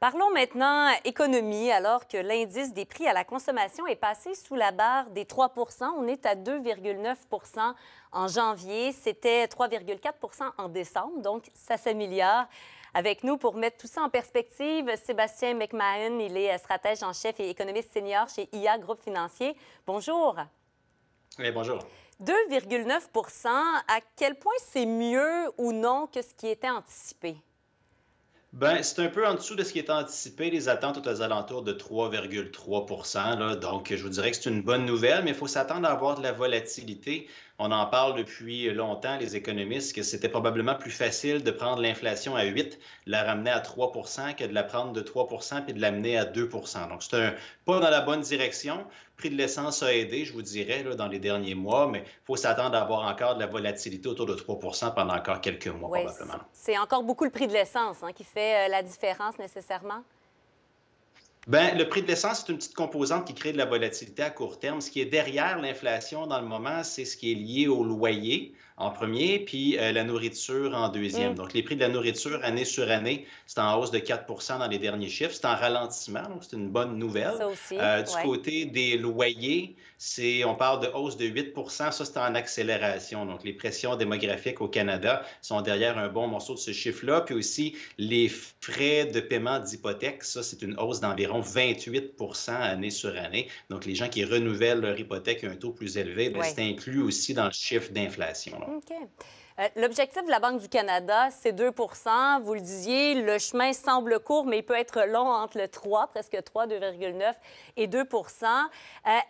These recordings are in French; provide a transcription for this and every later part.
Parlons maintenant économie, alors que l'indice des prix à la consommation est passé sous la barre des 3% On est à 2,9% en janvier. C'était 3,4% en décembre, donc ça s'améliore. Avec nous pour mettre tout ça en perspective, Sébastien McMahon, il est stratège en chef et économiste senior chez IA Groupe Financier. Bonjour. Oui, bonjour. 2,9% à quel point c'est mieux ou non que ce qui était anticipé? Ben, c'est un peu en dessous de ce qui est anticipé. Les attentes aux alentours de 3,3% Donc, je vous dirais que c'est une bonne nouvelle, mais il faut s'attendre à avoir de la volatilité. On en parle depuis longtemps, les économistes, que c'était probablement plus facile de prendre l'inflation à 8, la ramener à 3 que de la prendre de 3 puis de l'amener à 2 Donc, c'est un pas dans la bonne direction. Le prix de l'essence a aidé, je vous dirais, là, dans les derniers mois, mais il faut s'attendre à avoir encore de la volatilité autour de 3 pendant encore quelques mois, probablement. C'est encore beaucoup le prix de l'essence hein, qui fait euh, la différence nécessairement? Bien, le prix de l'essence, c'est une petite composante qui crée de la volatilité à court terme. Ce qui est derrière l'inflation dans le moment, c'est ce qui est lié au loyer en premier, puis euh, la nourriture en deuxième. Mm. Donc, les prix de la nourriture année sur année, c'est en hausse de 4% dans les derniers chiffres. C'est en ralentissement, donc c'est une bonne nouvelle. Ça aussi, euh, du côté des loyers, c'est, on parle de hausse de 8% Ça, c'est en accélération. Donc, les pressions démographiques au Canada sont derrière un bon morceau de ce chiffre-là. Puis aussi, les frais de paiement d'hypothèque, ça, c'est une hausse d'environ 28 année sur année. Donc, les gens qui renouvellent leur hypothèque à un taux plus élevé, ben, c'est inclus aussi dans le chiffre d'inflation. OK. Euh, l'objectif de la Banque du Canada, c'est 2 Vous le disiez, le chemin semble court, mais il peut être long entre le 3, presque 3, 2,9 et 2 euh,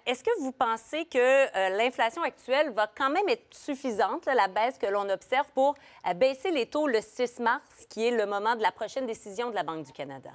Est-ce que vous pensez que euh, l'inflation actuelle va quand même être suffisante, la baisse que l'on observe, pour baisser les taux le 6 mars, qui est le moment de la prochaine décision de la Banque du Canada?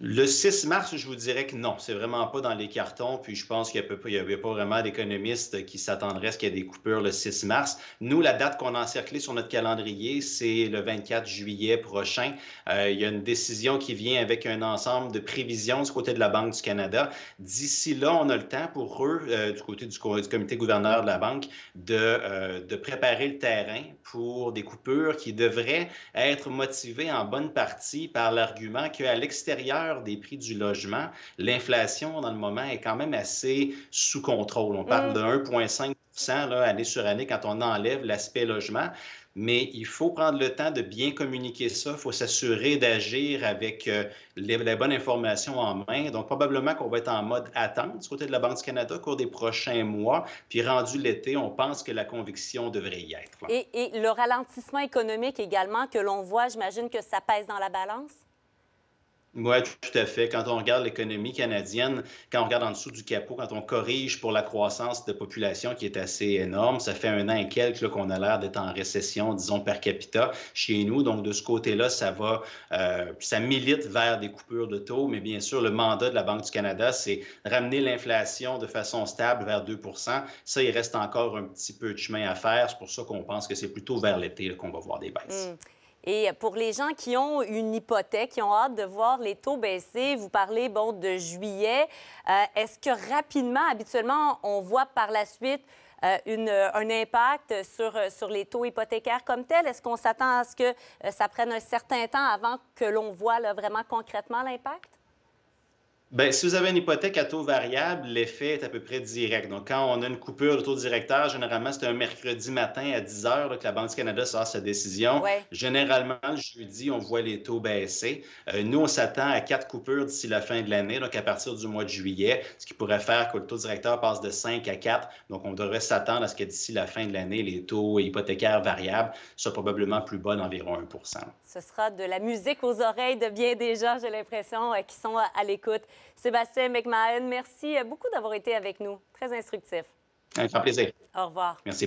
Le 6 mars, je vous dirais que non, c'est vraiment pas dans les cartons. Puis je pense qu'il n'y avait pas vraiment d'économistes qui s'attendraient à ce qu'il y ait des coupures le 6 mars. Nous, la date qu'on a encerclée sur notre calendrier, c'est le 24 juillet prochain. Euh, il y a une décision qui vient avec un ensemble de prévisions du côté de la Banque du Canada. D'ici là, on a le temps pour eux, euh, du côté du, comité gouverneur de la Banque, de, euh, de préparer le terrain pour des coupures qui devraient être motivées en bonne partie par l'argument qu'à l'extérieur, des prix du logement, l'inflation dans le moment est quand même assez sous contrôle. On parle mm. de 1,5 année sur année quand on enlève l'aspect logement. Mais il faut prendre le temps de bien communiquer ça. Il faut s'assurer d'agir avec euh, les, la bonne information en main. Donc, probablement qu'on va être en mode attente du côté de la Banque du Canada au cours des prochains mois. Puis, rendu l'été, on pense que la conviction devrait y être. Et, et le ralentissement économique également que l'on voit, j'imagine que ça pèse dans la balance? Oui, tout à fait. Quand on regarde l'économie canadienne, quand on regarde en dessous du capot, quand on corrige pour la croissance de population qui est assez énorme, ça fait un an et quelques qu'on a l'air d'être en récession, disons, per capita chez nous. Donc, de ce côté-là, ça va, euh, ça milite vers des coupures de taux. Mais bien sûr, le mandat de la Banque du Canada, c'est ramener l'inflation de façon stable vers 2 Ça, il reste encore un petit peu de chemin à faire. C'est pour ça qu'on pense que c'est plutôt vers l'été qu'on va voir des baisses. Mmh. Et pour les gens qui ont une hypothèque, qui ont hâte de voir les taux baisser, vous parlez bon, de juillet. Euh, est-ce que rapidement, habituellement, on voit par la suite euh, une, un impact sur, sur les taux hypothécaires comme tel? Est-ce qu'on s'attend à ce que euh, ça prenne un certain temps avant que l'on voit vraiment concrètement l'impact? Bien, si vous avez une hypothèque à taux variable, l'effet est à peu près direct. Donc, quand on a une coupure de taux directeur, généralement, c'est un mercredi matin à 10 heures que la Banque du Canada sort sa décision. Généralement, le jeudi, on voit les taux baisser. Euh, nous, on s'attend à quatre coupures d'ici la fin de l'année, donc à partir du mois de juillet, ce qui pourrait faire que le taux directeur passe de 5 à 4. Donc, on devrait s'attendre à ce que d'ici la fin de l'année, les taux hypothécaires variables soient probablement plus bas d'environ 1% Ce sera de la musique aux oreilles de bien des gens, j'ai l'impression, euh, qui sont à l'écoute. Sébastien McMahon, merci beaucoup d'avoir été avec nous. Très instructif. Un plaisir. Au revoir. Merci.